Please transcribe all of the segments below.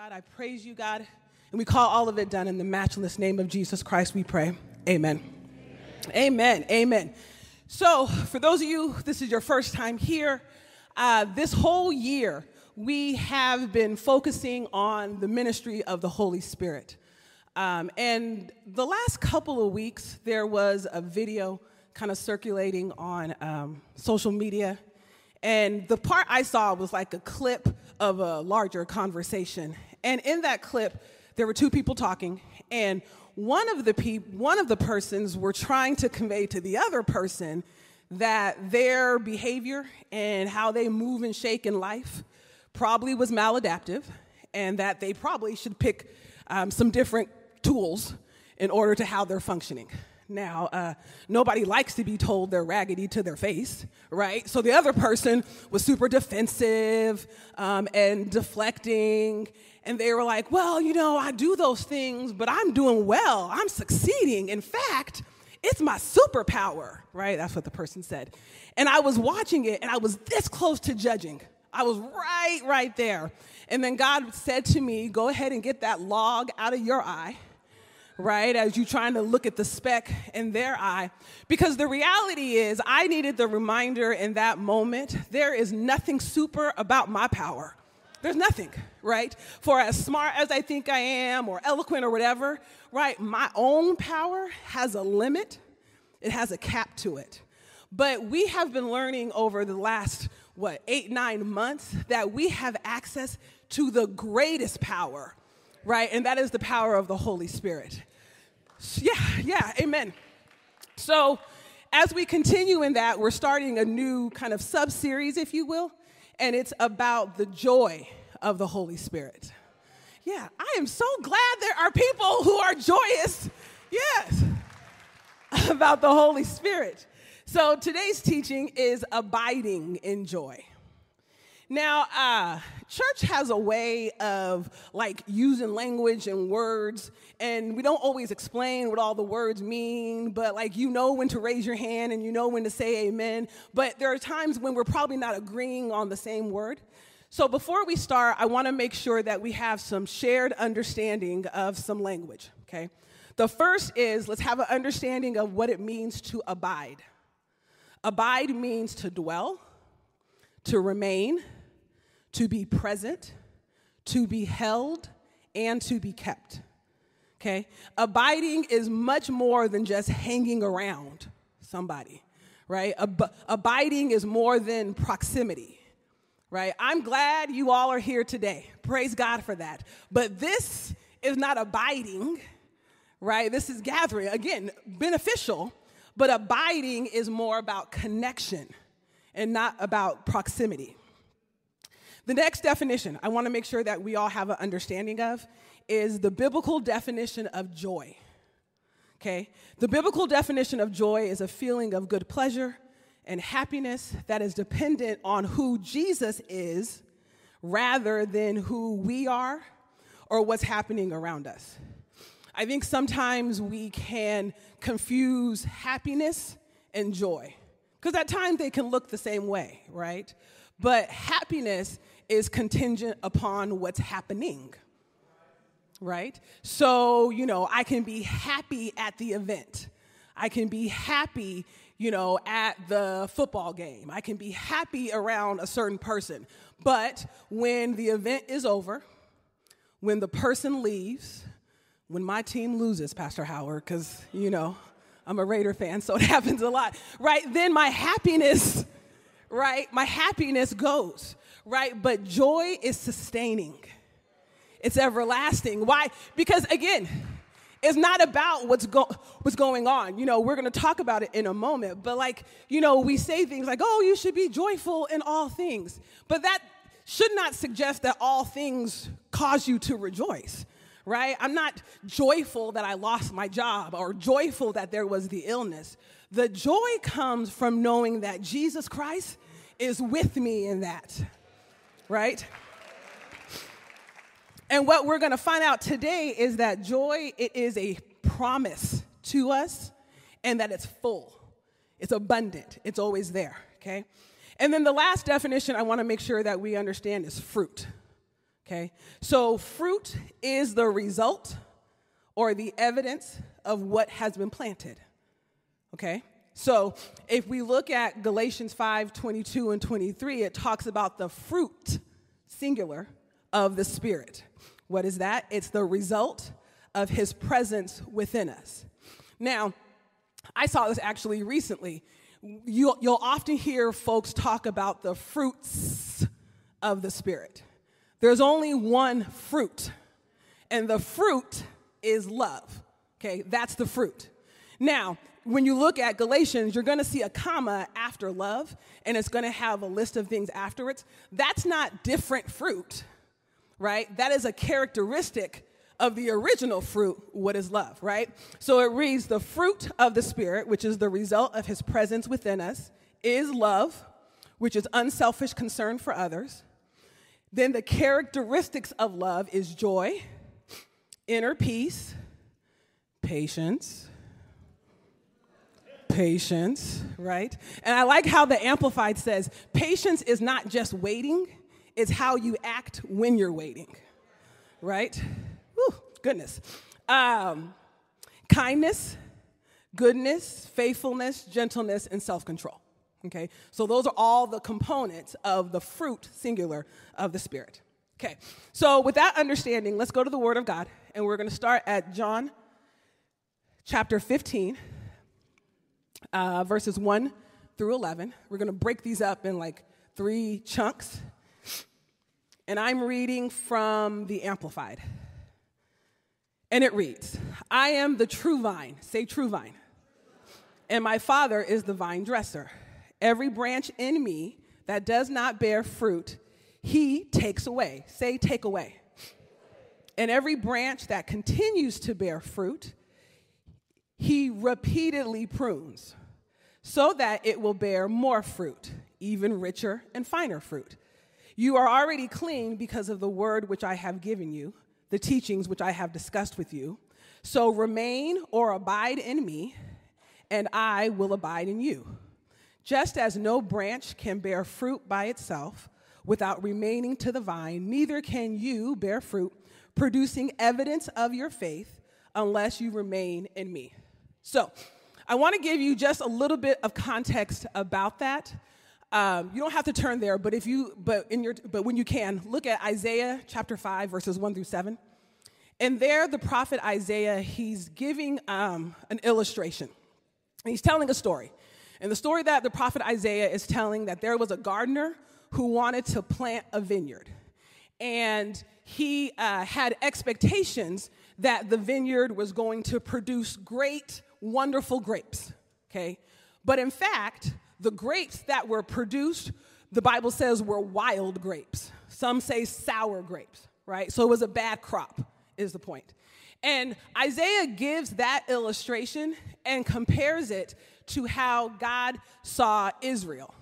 God. I praise you, God. And we call all of it done in the matchless name of Jesus Christ, we pray. Amen. Amen. Amen. So, for those of you, this is your first time here. Uh, this whole year, we have been focusing on the ministry of the Holy Spirit. Um, and the last couple of weeks, there was a video kind of circulating on um, social media. And the part I saw was like a clip of a larger conversation. And in that clip, there were two people talking, and one of the pe- one of the persons were trying to convey to the other person that their behavior and how they move and shake in life probably was maladaptive, and that they probably should pick um, some different tools in order to how they're functioning. Now, uh, nobody likes to be told they're raggedy to their face, right? So the other person was super defensive um, and deflecting, and they were like, Well, you know, I do those things, but I'm doing well. I'm succeeding. In fact, it's my superpower, right? That's what the person said. And I was watching it, and I was this close to judging. I was right, right there. And then God said to me, Go ahead and get that log out of your eye right? As you trying to look at the speck in their eye. Because the reality is, I needed the reminder in that moment there is nothing super about my power. There's nothing, right? For as smart as I think I am, or eloquent, or whatever, right? My own power has a limit, it has a cap to it. But we have been learning over the last, what, eight, nine months that we have access to the greatest power, right? And that is the power of the Holy Spirit. Yeah, yeah, amen. So, as we continue in that, we're starting a new kind of sub series, if you will, and it's about the joy of the Holy Spirit. Yeah, I am so glad there are people who are joyous, yes, about the Holy Spirit. So, today's teaching is abiding in joy. Now, uh, church has a way of like using language and words, and we don't always explain what all the words mean, but like you know when to raise your hand and you know when to say amen. But there are times when we're probably not agreeing on the same word. So before we start, I want to make sure that we have some shared understanding of some language, okay? The first is let's have an understanding of what it means to abide. Abide means to dwell, to remain, to be present, to be held, and to be kept. Okay? Abiding is much more than just hanging around somebody, right? Ab- abiding is more than proximity, right? I'm glad you all are here today. Praise God for that. But this is not abiding, right? This is gathering. Again, beneficial, but abiding is more about connection and not about proximity. The next definition I want to make sure that we all have an understanding of is the biblical definition of joy. Okay? The biblical definition of joy is a feeling of good pleasure and happiness that is dependent on who Jesus is rather than who we are or what's happening around us. I think sometimes we can confuse happiness and joy because at times they can look the same way, right? But happiness is contingent upon what's happening, right? So, you know, I can be happy at the event. I can be happy, you know, at the football game. I can be happy around a certain person. But when the event is over, when the person leaves, when my team loses, Pastor Howard, because, you know, I'm a Raider fan, so it happens a lot, right? Then my happiness, right? My happiness goes right? But joy is sustaining, it's everlasting. Why? Because again, it's not about what's, go- what's going on. You know, we're going to talk about it in a moment, but like, you know, we say things like, oh, you should be joyful in all things. But that should not suggest that all things cause you to rejoice, right? I'm not joyful that I lost my job or joyful that there was the illness. The joy comes from knowing that Jesus Christ is with me in that right? And what we're going to find out today is that joy it is a promise to us and that it's full. It's abundant. It's always there, okay? And then the last definition I want to make sure that we understand is fruit. Okay? So, fruit is the result or the evidence of what has been planted. Okay? So, if we look at Galatians 5 22 and 23, it talks about the fruit, singular, of the Spirit. What is that? It's the result of His presence within us. Now, I saw this actually recently. You'll, you'll often hear folks talk about the fruits of the Spirit. There's only one fruit, and the fruit is love. Okay, that's the fruit. Now, when you look at Galatians, you're going to see a comma after love, and it's going to have a list of things afterwards. That's not different fruit, right? That is a characteristic of the original fruit, what is love, right? So it reads the fruit of the Spirit, which is the result of his presence within us, is love, which is unselfish concern for others. Then the characteristics of love is joy, inner peace, patience, patience, right? And I like how the Amplified says patience is not just waiting, it's how you act when you're waiting, right? Whew, goodness. Um, kindness, goodness, faithfulness, gentleness, and self control. Okay, so those are all the components of the fruit, singular, of the Spirit. Okay, so with that understanding, let's go to the Word of God, and we're going to start at John chapter 15, uh, verses 1 through 11. We're going to break these up in like three chunks. And I'm reading from the Amplified. And it reads I am the true vine, say true vine, and my Father is the vine dresser. Every branch in me that does not bear fruit, he takes away. Say, take away. And every branch that continues to bear fruit, he repeatedly prunes so that it will bear more fruit, even richer and finer fruit. You are already clean because of the word which I have given you, the teachings which I have discussed with you. So remain or abide in me, and I will abide in you. Just as no branch can bear fruit by itself without remaining to the vine, neither can you bear fruit, producing evidence of your faith, unless you remain in me. So, I want to give you just a little bit of context about that. Um, you don't have to turn there, but if you, but in your, but when you can, look at Isaiah chapter five, verses one through seven. And there, the prophet Isaiah, he's giving um, an illustration. He's telling a story. And the story that the prophet Isaiah is telling that there was a gardener who wanted to plant a vineyard. And he uh, had expectations that the vineyard was going to produce great, wonderful grapes, okay? But in fact, the grapes that were produced, the Bible says, were wild grapes. Some say sour grapes, right? So it was a bad crop, is the point. And Isaiah gives that illustration and compares it to how God saw Israel.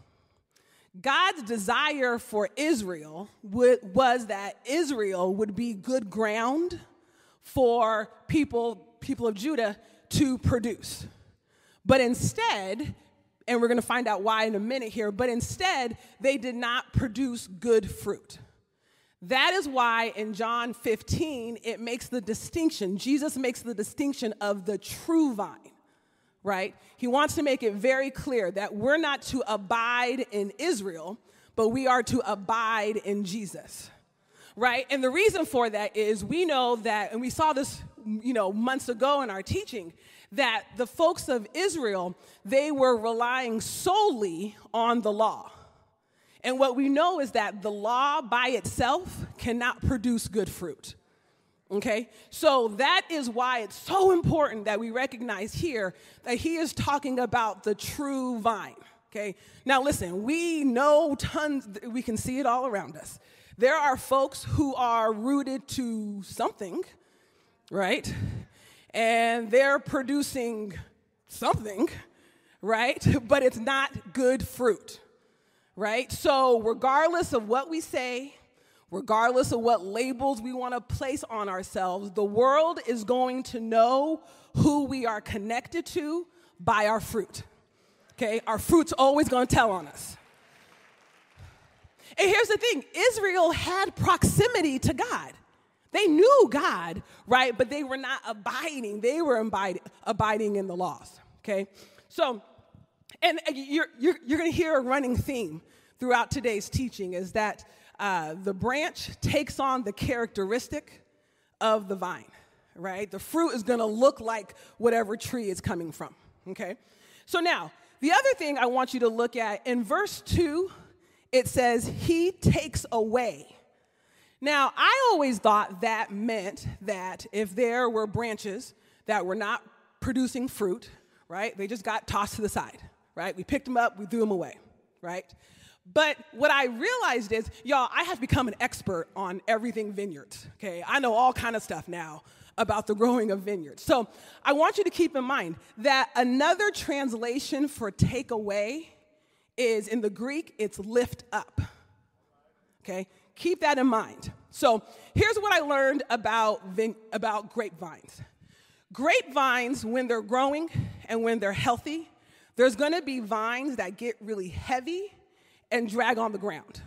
God's desire for Israel was that Israel would be good ground for people, people of Judah to produce. But instead, and we're going to find out why in a minute here, but instead, they did not produce good fruit. That is why in John 15, it makes the distinction, Jesus makes the distinction of the true vine right? He wants to make it very clear that we're not to abide in Israel, but we are to abide in Jesus, right? And the reason for that is we know that, and we saw this, you know, months ago in our teaching, that the folks of Israel, they were relying solely on the law. And what we know is that the law by itself cannot produce good fruit. Okay? So that is why it's so important that we recognize here that he is talking about the true vine. Okay? Now listen, we know tons, we can see it all around us. There are folks who are rooted to something, right? And they're producing something, right? But it's not good fruit, right? So, regardless of what we say, regardless of what labels we want to place on ourselves, the world is going to know who we are connected to by our fruit. Okay? Our fruit's always going to tell on us. And here's the thing Israel had proximity to God. They knew God, right? But they were not abiding. They were abiding, abiding in the laws, okay? So, and you're, you're, you're going to hear a running theme throughout today's teaching is that uh, the branch takes on the characteristic of the vine, right? The fruit is going to look like whatever tree it's coming from, okay? So now, the other thing I want you to look at in verse 2, it says, He takes away. Now, I always thought that meant that if there were branches that were not producing fruit, right, they just got tossed to the side, right? We picked them up, we threw them away, right? But what I realized is, y'all, I have become an expert on everything vineyards, okay? I know all kind of stuff now about the growing of vineyards. So I want you to keep in mind that another translation for take away is in the Greek, it's lift up, okay? Keep that in mind. So here's what I learned about, vine- about grapevines. Grapevines, when they're growing and when they're healthy, there's gonna be vines that get really heavy and drag on the ground.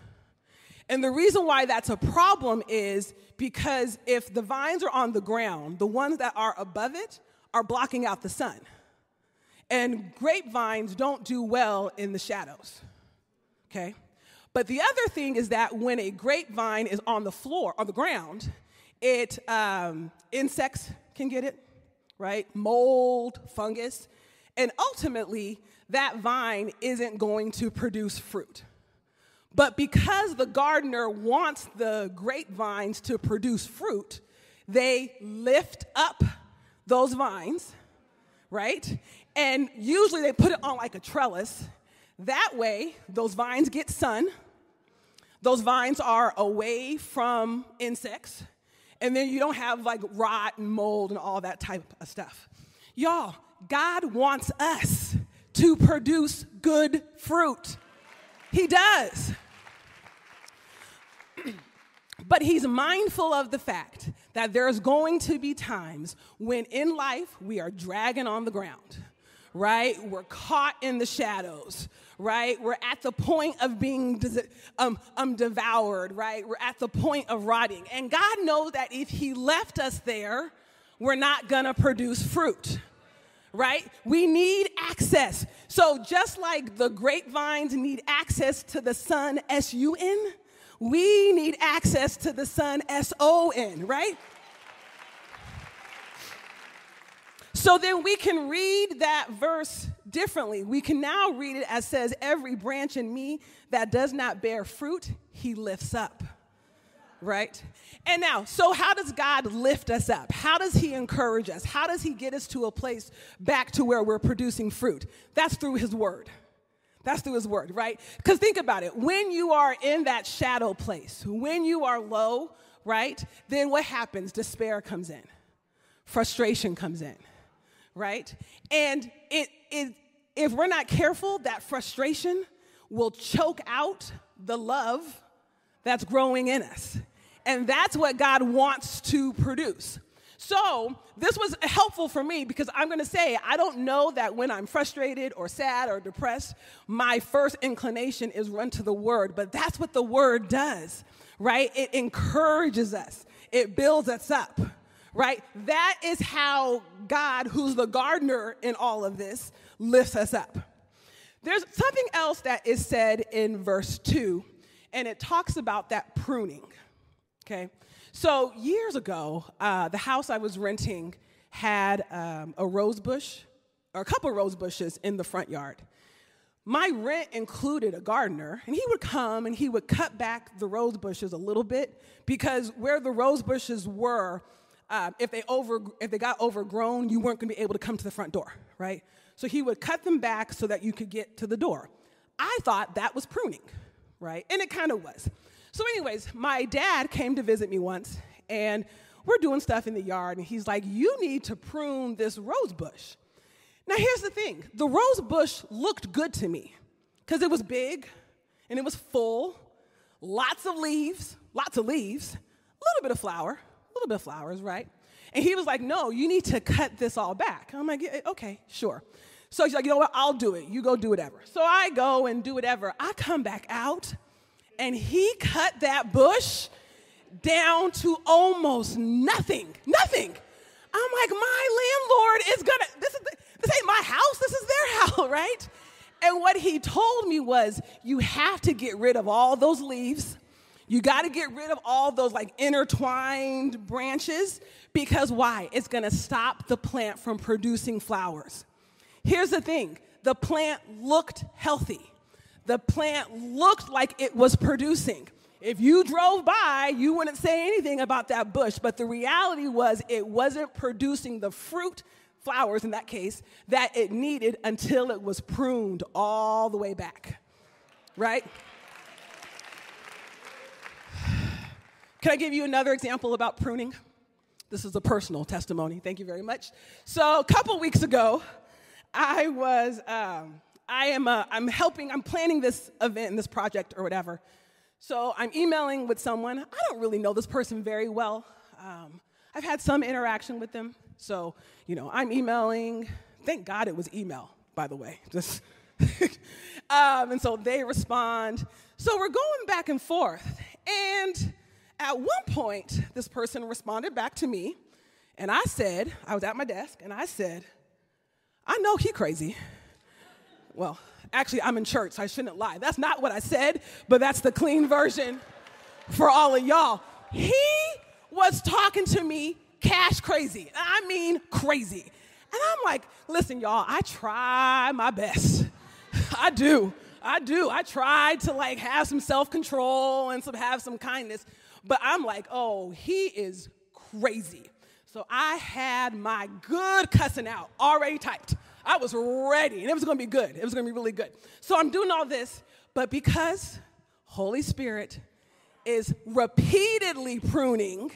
And the reason why that's a problem is because if the vines are on the ground, the ones that are above it are blocking out the sun. And grapevines don't do well in the shadows, okay? But the other thing is that when a grapevine is on the floor, on the ground, it um, insects can get it, right? Mold, fungus, and ultimately that vine isn't going to produce fruit. But because the gardener wants the grapevines to produce fruit, they lift up those vines, right? And usually they put it on like a trellis that way, those vines get sun, those vines are away from insects, and then you don't have like rot and mold and all that type of stuff. Y'all, God wants us to produce good fruit. He does. but He's mindful of the fact that there's going to be times when in life we are dragging on the ground, right? We're caught in the shadows right? We're at the point of being um, um, devoured, right? We're at the point of rotting. And God knows that if He left us there, we're not gonna produce fruit, right? We need access. So, just like the grapevines need access to the sun, S U N, we need access to the sun, S O N, right? So then we can read that verse differently. We can now read it as says, Every branch in me that does not bear fruit, he lifts up. Right? And now, so how does God lift us up? How does he encourage us? How does he get us to a place back to where we're producing fruit? That's through his word. That's through his word, right? Because think about it. When you are in that shadow place, when you are low, right, then what happens? Despair comes in, frustration comes in right? And it, it, if we're not careful, that frustration will choke out the love that's growing in us. And that's what God wants to produce. So, this was helpful for me because I'm gonna say, I don't know that when I'm frustrated or sad or depressed, my first inclination is run to the word, but that's what the word does, right? It encourages us, it builds us up right? That is how God, who's the gardener in all of this, lifts us up. There's something else that is said in verse 2, and it talks about that pruning, okay? So, years ago, uh, the house I was renting had um, a rose bush, or a couple rose bushes in the front yard. My rent included a gardener, and he would come and he would cut back the rose bushes a little bit because where the rose bushes were, uh, if they over if they got overgrown, you weren't going to be able to come to the front door, right? So he would cut them back so that you could get to the door. I thought that was pruning, right? And it kind of was. So, anyways, my dad came to visit me once, and we're doing stuff in the yard, and he's like, "You need to prune this rose bush." Now, here's the thing: the rose bush looked good to me because it was big and it was full, lots of leaves, lots of leaves, a little bit of flower little bit of flowers, right? And he was like, no, you need to cut this all back. I'm like, yeah, okay, sure. So he's like, you know what? I'll do it. You go do whatever. So I go and do whatever. I come back out, and he cut that bush down to almost nothing. Nothing. I'm like, my landlord is gonna, this, is the, this ain't my house, this is their house, right? And what he told me was, you have to get rid of all those leaves. You got to get rid of all those like intertwined branches because why? It's going to stop the plant from producing flowers. Here's the thing the plant looked healthy, the plant looked like it was producing. If you drove by, you wouldn't say anything about that bush, but the reality was it wasn't producing the fruit, flowers in that case, that it needed until it was pruned all the way back. Right? Can I give you another example about pruning? This is a personal testimony. Thank you very much. So, a couple weeks ago, I was, um, I am, uh, I'm helping, I'm planning this event and this project or whatever. So, I'm emailing with someone. I don't really know this person very well. Um, I've had some interaction with them. So, you know, I'm emailing. Thank God it was email, by the way. Just um, and so they respond. So we're going back and forth. And at one point, this person responded back to me, and I said, I was at my desk, and I said, I know he crazy. Well, actually, I'm in church, so I shouldn't lie. That's not what I said, but that's the clean version for all of y'all. He was talking to me cash crazy. I mean, crazy. And I'm like, listen, y'all, I try my best. I do. I do. I try to like have some self control and some have some kindness. But I'm like, oh, he is crazy. So I had my good cussing out already typed. I was ready, and it was gonna be good. It was gonna be really good. So I'm doing all this, but because Holy Spirit is repeatedly pruning,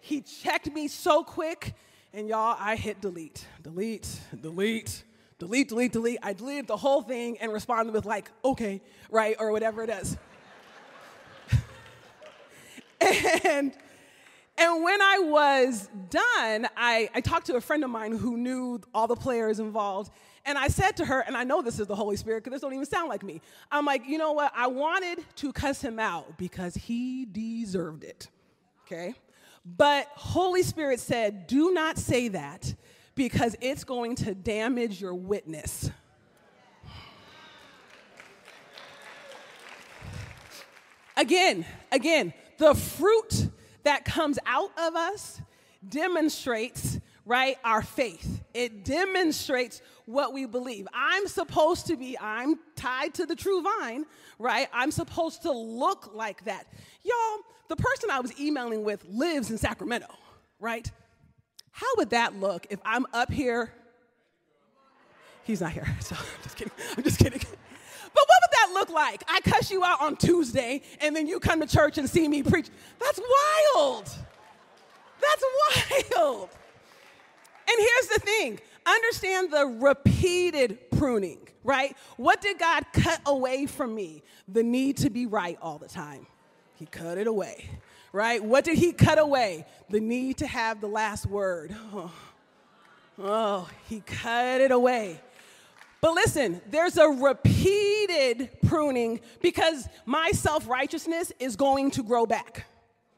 he checked me so quick, and y'all, I hit delete, delete, delete, delete, delete, delete. I deleted the whole thing and responded with, like, okay, right, or whatever it is. And and when I was done, I, I talked to a friend of mine who knew all the players involved. And I said to her, and I know this is the Holy Spirit because this don't even sound like me. I'm like, you know what? I wanted to cuss him out because he deserved it. Okay? But Holy Spirit said, do not say that because it's going to damage your witness. Again, again, the fruit that comes out of us demonstrates right our faith. It demonstrates what we believe. I'm supposed to be i'm tied to the true vine right? I'm supposed to look like that. Y'all the person i was emailing with lives in sacramento right? How would that look if i'm up here? He's not here so i'm just kidding. I'm just kidding. But what that look like? I cuss you out on Tuesday, and then you come to church and see me preach. That's wild. That's wild. And here's the thing understand the repeated pruning, right? What did God cut away from me? The need to be right all the time. He cut it away, right? What did He cut away? The need to have the last word. Oh, oh He cut it away. But listen, there's a repeated pruning because my self righteousness is going to grow back.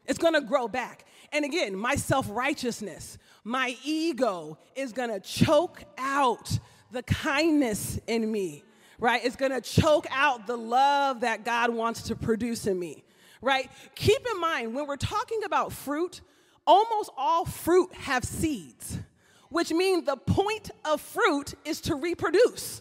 It's gonna grow back. And again, my self righteousness, my ego is gonna choke out the kindness in me, right? It's gonna choke out the love that God wants to produce in me, right? Keep in mind, when we're talking about fruit, almost all fruit have seeds which means the point of fruit is to reproduce.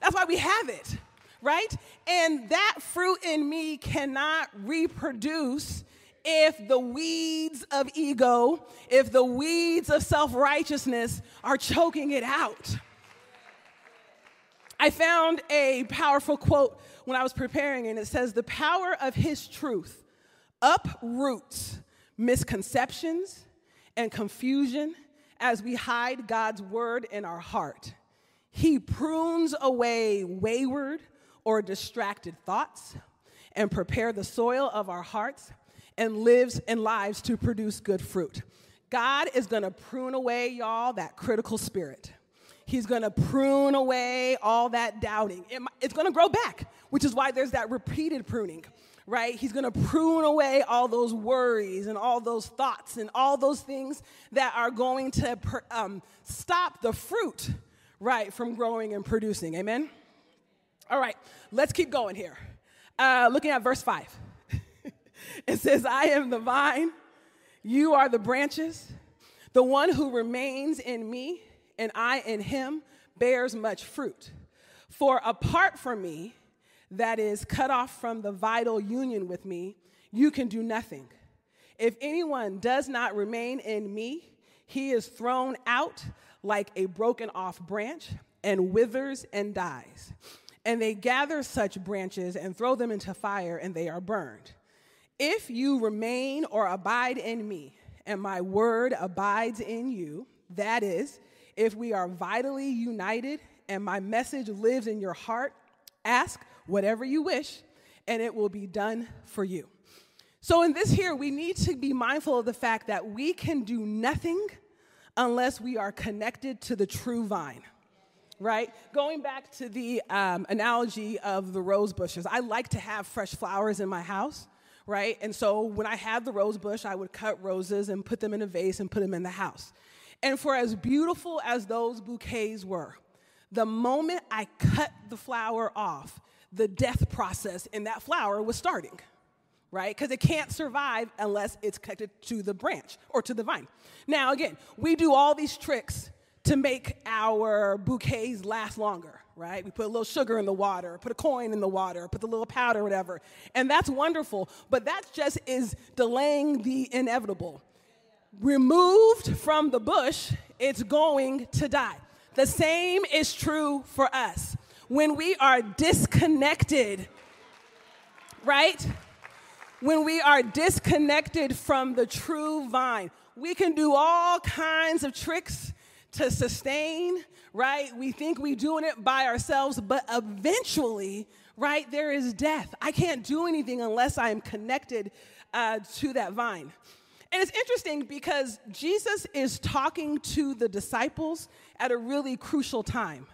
That's why we have it, right? And that fruit in me cannot reproduce if the weeds of ego, if the weeds of self righteousness are choking it out. I found a powerful quote when I was preparing, and it says, The power of his truth uproots misconceptions and confusion as we hide God's word in our heart. He prunes away wayward or distracted thoughts and prepare the soil of our hearts and lives and lives to produce good fruit. God is going to prune away y'all that critical spirit. He's going to prune away all that doubting. It's going to grow back, which is why there's that repeated pruning, right? He's gonna prune away all those worries and all those thoughts and all those things that are going to um, stop the fruit, right, from growing and producing. Amen? All right, let's keep going here. Uh, looking at verse 5. it says, I am the vine, you are the branches. The one who remains in me and I in him bears much fruit. For apart from me, that is, cut off from the vital union with me, you can do nothing. If anyone does not remain in me, he is thrown out like a broken off branch and withers and dies. And they gather such branches and throw them into fire, and they are burned. If you remain or abide in me, and my word abides in you, that is, if we are vitally united and my message lives in your heart, ask whatever you wish, and it will be done for you. So, in this here, we need to be mindful of the fact that we can do nothing unless we are connected to the true vine, right? Going back to the um, analogy of the rose bushes, I like to have fresh flowers in my house, right? And so, when I had the rose bush, I would cut roses and put them in a vase and put them in the house. And for as beautiful as those bouquets were, the moment I cut the flower off, the death process in that flower was starting, right? Because it can't survive unless it's connected to the branch or to the vine. Now, again, we do all these tricks to make our bouquets last longer, right? We put a little sugar in the water, put a coin in the water, put a little powder, whatever. And that's wonderful, but that just is delaying the inevitable. Removed from the bush, it's going to die. The same is true for us when we are disconnected, right? When we are disconnected from the true vine, we can do all kinds of tricks to sustain, right? We think we're doing it by ourselves, but eventually, right, there is death. I can't do anything unless I am connected uh, to that vine. And it's interesting because Jesus is talking to the disciples at a really crucial time.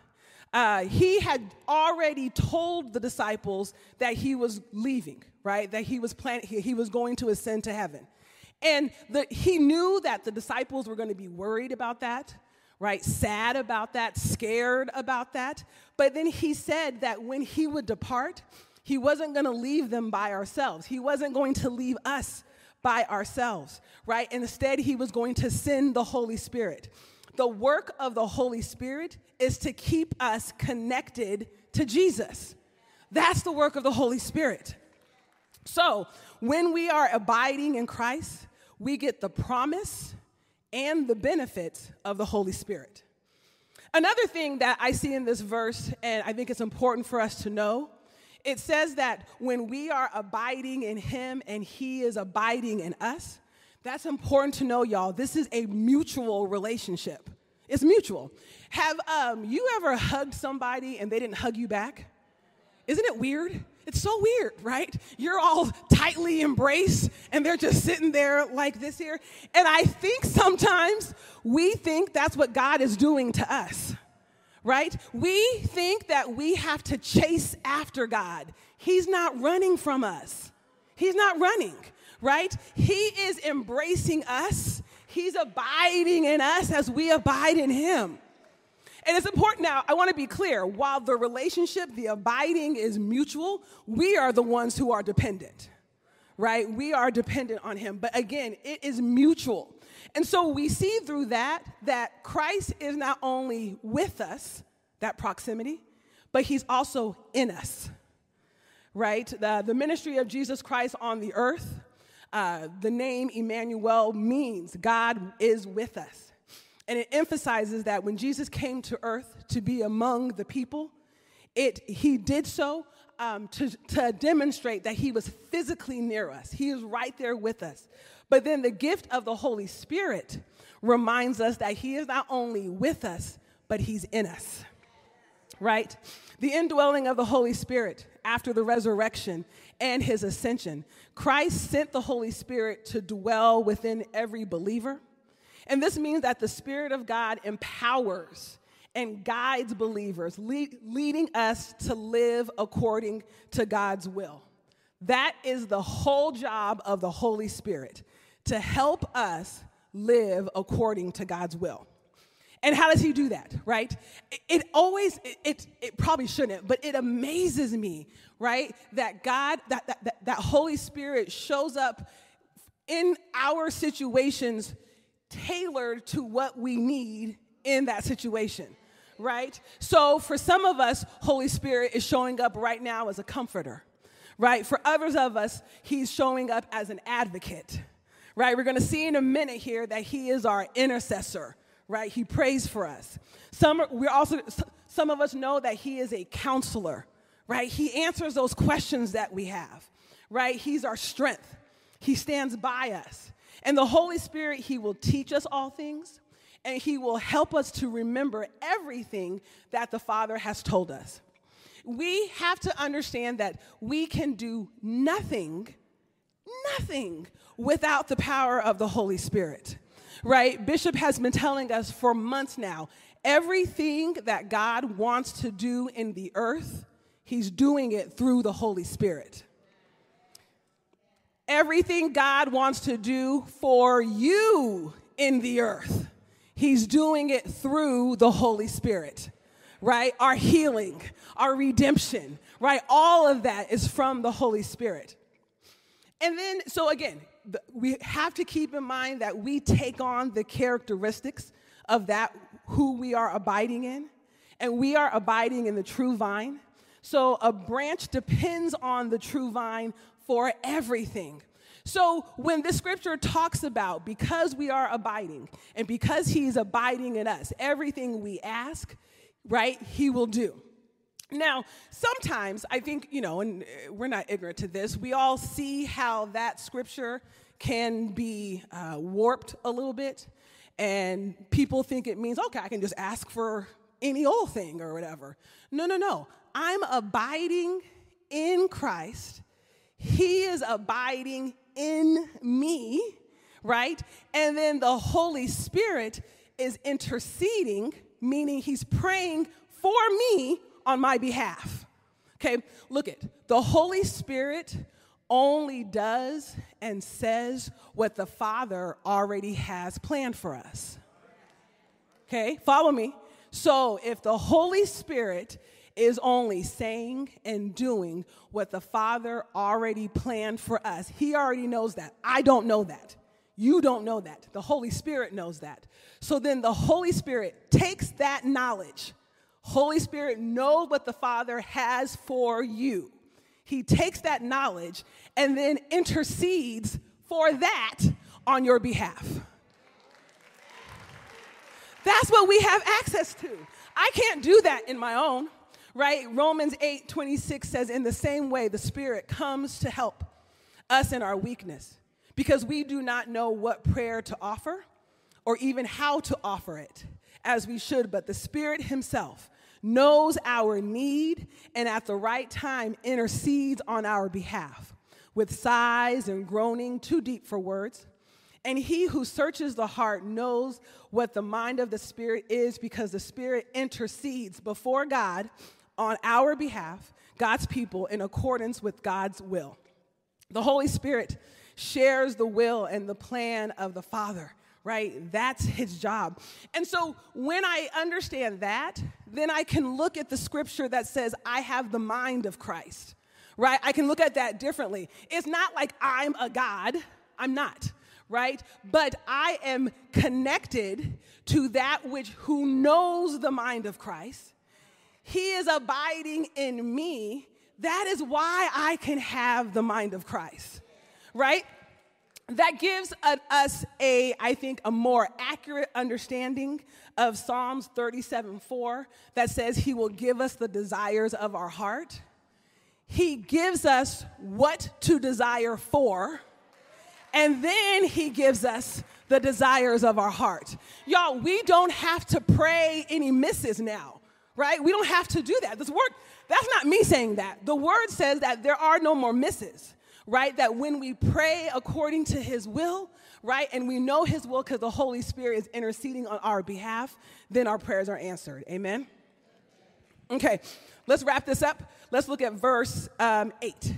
Uh, he had already told the disciples that he was leaving, right? That he was planning, he, he was going to ascend to heaven. And the, he knew that the disciples were going to be worried about that, right? Sad about that, scared about that. But then he said that when he would depart, he wasn't going to leave them by ourselves. He wasn't going to leave us by ourselves, right? Instead, he was going to send the Holy Spirit. The work of the Holy Spirit is to keep us connected to Jesus. That's the work of the Holy Spirit. So, when we are abiding in Christ, we get the promise and the benefits of the Holy Spirit. Another thing that I see in this verse, and I think it's important for us to know, it says that when we are abiding in Him and He is abiding in us, that's important to know, y'all. This is a mutual relationship. It's mutual. Have um, you ever hugged somebody and they didn't hug you back? Isn't it weird? It's so weird, right? You're all tightly embraced and they're just sitting there like this here. And I think sometimes we think that's what God is doing to us, right? We think that we have to chase after God. He's not running from us, He's not running right? He is embracing us, He's abiding in us as we abide in Him. And it's important now, I want to be clear while the relationship, the abiding is mutual, we are the ones who are dependent, right? We are dependent on Him. But again, it is mutual. And so we see through that that Christ is not only with us, that proximity, but He's also in us, right? The, the ministry of Jesus Christ on the earth uh, the name Emmanuel means God is with us. And it emphasizes that when Jesus came to earth to be among the people, it, he did so um, to, to demonstrate that he was physically near us. He is right there with us. But then the gift of the Holy Spirit reminds us that he is not only with us, but he's in us. Right? The indwelling of the Holy Spirit after the resurrection and his ascension. Christ sent the Holy Spirit to dwell within every believer. And this means that the Spirit of God empowers and guides believers, lead, leading us to live according to God's will. That is the whole job of the Holy Spirit to help us live according to God's will. And how does he do that, right? It, it always, it, it, it, probably shouldn't, but it amazes me, right? That God, that, that, that, that Holy Spirit shows up in our situations tailored to what we need in that situation, right? So for some of us, Holy Spirit is showing up right now as a comforter, right? For others of us, he's showing up as an advocate, right? We're gonna see in a minute here that he is our intercessor, right? He prays for us. Some we also some of us know that he is a counselor, right? He answers those questions that we have, right? He's our strength. He stands by us. And the Holy Spirit, he will teach us all things and he will help us to remember everything that the Father has told us. We have to understand that we can do nothing, nothing without the power of the Holy Spirit right? Bishop has been telling us for months now everything that God wants to do in the earth, He's doing it through the Holy Spirit. Everything God wants to do for you in the earth, He's doing it through the Holy Spirit, right? Our healing, our redemption, right? All of that is from the Holy Spirit. And then, so again, we have to keep in mind that we take on the characteristics of that who we are abiding in, and we are abiding in the true vine. So a branch depends on the true vine for everything. So when the scripture talks about because we are abiding and because he's abiding in us, everything we ask, right, he will do. Now, sometimes I think, you know, and uh, we're not ignorant to this, we all see how that scripture can be uh, warped a little bit. And people think it means, okay, I can just ask for any old thing or whatever. No, no, no. I'm abiding in Christ. He is abiding in me, right? And then the Holy Spirit is interceding, meaning he's praying for me on my behalf. Okay, look at the Holy Spirit only does and says what the Father already has planned for us. Okay, follow me. So if the Holy Spirit is only saying and doing what the Father already planned for us, He already knows that. I don't know that. You don't know that. The Holy Spirit knows that. So then the Holy Spirit takes that knowledge Holy Spirit knows what the Father has for you. He takes that knowledge and then intercedes for that on your behalf. That's what we have access to. I can't do that in my own, right? Romans 8 26 says, In the same way, the Spirit comes to help us in our weakness because we do not know what prayer to offer or even how to offer it as we should, but the Spirit Himself knows our need and at the right time intercedes on our behalf with sighs and groaning too deep for words. And he who searches the heart knows what the mind of the Spirit is because the Spirit intercedes before God on our behalf, God's people, in accordance with God's will. The Holy Spirit shares the will and the plan of the Father right? That's his job. And so when I understand that, then I can look at the scripture that says, I have the mind of Christ, right? I can look at that differently. It's not like I'm a God, I'm not. Right? But I am connected to that which who knows the mind of Christ. He is abiding in me. That is why I can have the mind of Christ. Right? That gives us a, I think, a more accurate understanding of Psalms 37 4 that says he will give us the desires of our heart. He gives us what to desire for, and then he gives us the desires of our heart. Y'all, we don't have to pray any misses now, right? We don't have to do that. This word, that's not me saying that. The word says that there are no more misses right? That when we pray according to his will, right, and we know his will because the Holy Spirit is interceding on our behalf, then our prayers are answered. Amen? Okay, let's wrap this up. Let's look at verse um, 8.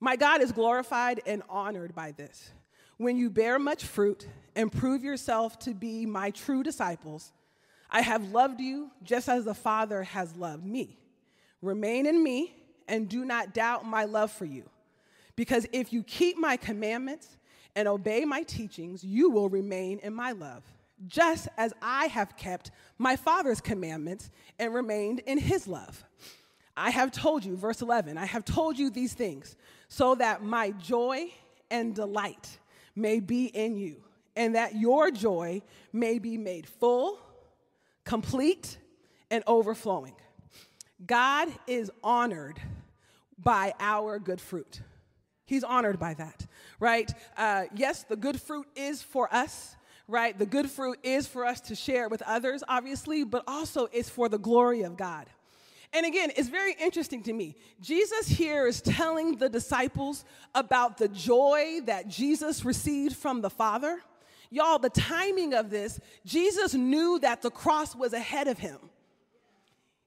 My God is glorified and honored by this. When you bear much fruit and prove yourself to be my true disciples, I have loved you just as the Father has loved me. Remain in me and do not doubt my love for you. Because if you keep my commandments and obey my teachings, you will remain in my love, just as I have kept my Father's commandments and remained in his love. I have told you, verse 11, I have told you these things so that my joy and delight may be in you, and that your joy may be made full, complete, and overflowing. God is honored by our good fruit. He's honored by that, right? Uh, yes, the good fruit is for us, right? The good fruit is for us to share with others, obviously, but also it's for the glory of God. And again, it's very interesting to me. Jesus here is telling the disciples about the joy that Jesus received from the Father. Y'all, the timing of this, Jesus knew that the cross was ahead of him.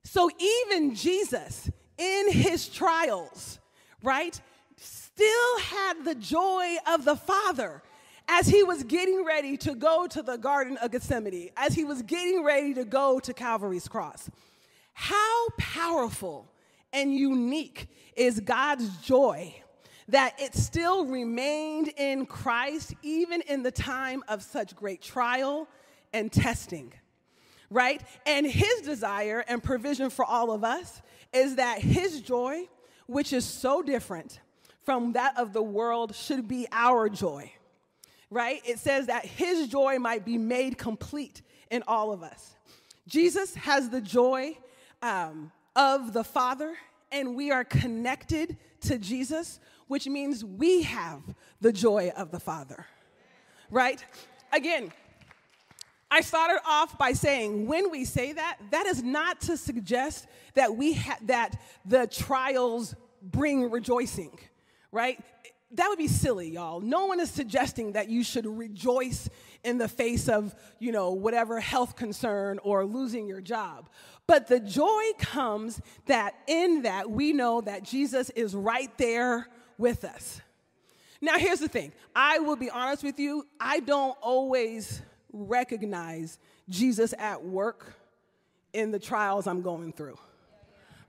So even Jesus, in his trials, right, still had the joy of the Father as he was getting ready to go to the Garden of Gethsemane, as he was getting ready to go to Calvary's cross. How powerful and unique is God's joy that it still remained in Christ even in the time of such great trial and testing, right? And his desire and provision for all of us is that his joy, which is so different from that of the world should be our joy, right? It says that his joy might be made complete in all of us. Jesus has the joy um, of the Father, and we are connected to Jesus, which means we have the joy of the Father, right? Again, I started off by saying when we say that, that is not to suggest that we ha- that the trials bring rejoicing right? That would be silly, y'all. No one is suggesting that you should rejoice in the face of, you know, whatever health concern or losing your job. But the joy comes that in that we know that Jesus is right there with us. Now, here's the thing I will be honest with you, I don't always recognize Jesus at work in the trials I'm going through,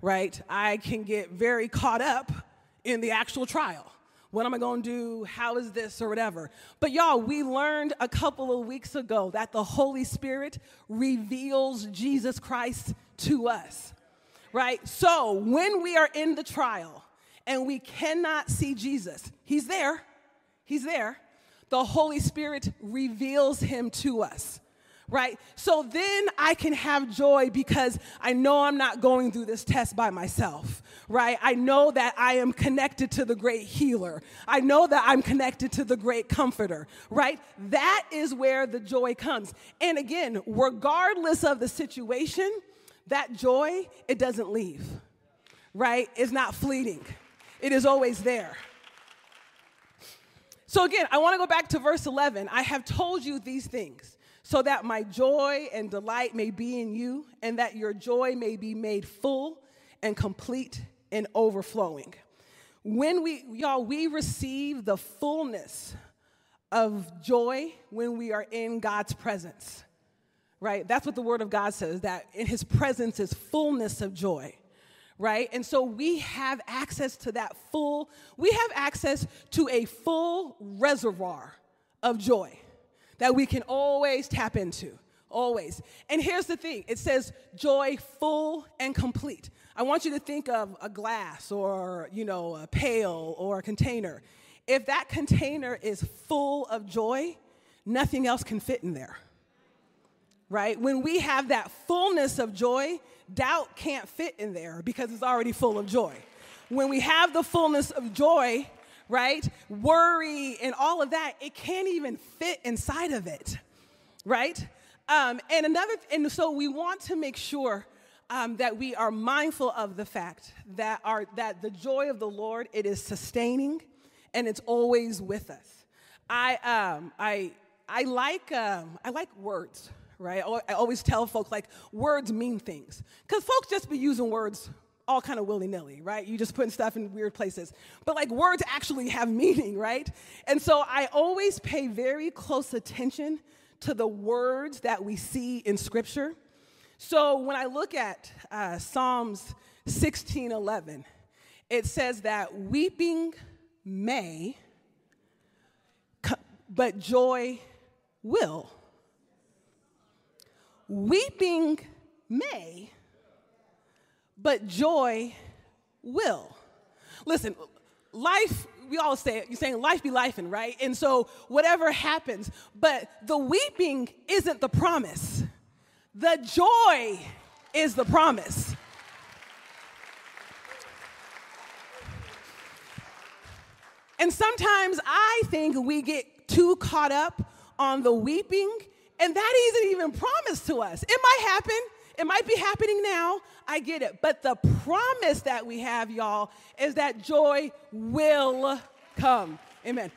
right? I can get very caught up in the actual trial. What am I going to do? How is this or whatever? But y'all, we learned a couple of weeks ago that the Holy Spirit reveals Jesus Christ to us, right? So when we are in the trial and we cannot see Jesus, He's there, He's there. The Holy Spirit reveals Him to us right? So then I can have joy because I know I'm not going through this test by myself, right? I know that I am connected to the great healer. I know that I'm connected to the great comforter, right? That is where the joy comes. And again, regardless of the situation, that joy, it doesn't leave, right? It's not fleeting, it is always there. So, again, I want to go back to verse 11. I have told you these things so that my joy and delight may be in you, and that your joy may be made full and complete and overflowing. When we, y'all, we receive the fullness of joy when we are in God's presence, right? That's what the Word of God says, that in His presence is fullness of joy right? And so we have access to that full, we have access to a full reservoir of joy that we can always tap into. Always. And here's the thing it says joy full and complete. I want you to think of a glass or, you know, a pail or a container. If that container is full of joy, nothing else can fit in there. Right? When we have that fullness of joy, doubt can't fit in there because it's already full of joy. When we have the fullness of joy, right? Worry and all of that, it can't even fit inside of it, right? Um, and another, and so we want to make sure um, that we are mindful of the fact that our that the joy of the Lord it is sustaining, and it's always with us. I um, I I like um, I like words, right? I always tell folks like words mean things because folks just be using words all kind of willy-nilly, right? You just putting stuff in weird places. But like words actually have meaning, right? And so I always pay very close attention to the words that we see in scripture. So when I look at uh, Psalms 16:11, it says that weeping may, but joy will. Weeping may, but joy will. Listen, life, we all say you're saying life be lifing, right? And so whatever happens, but the weeping isn't the promise. The joy is the promise. And sometimes I think we get too caught up on the weeping, and that isn't even promised to us. It might happen, it might be happening now. I get it. But the promise that we have, y'all, is that joy will come. Amen.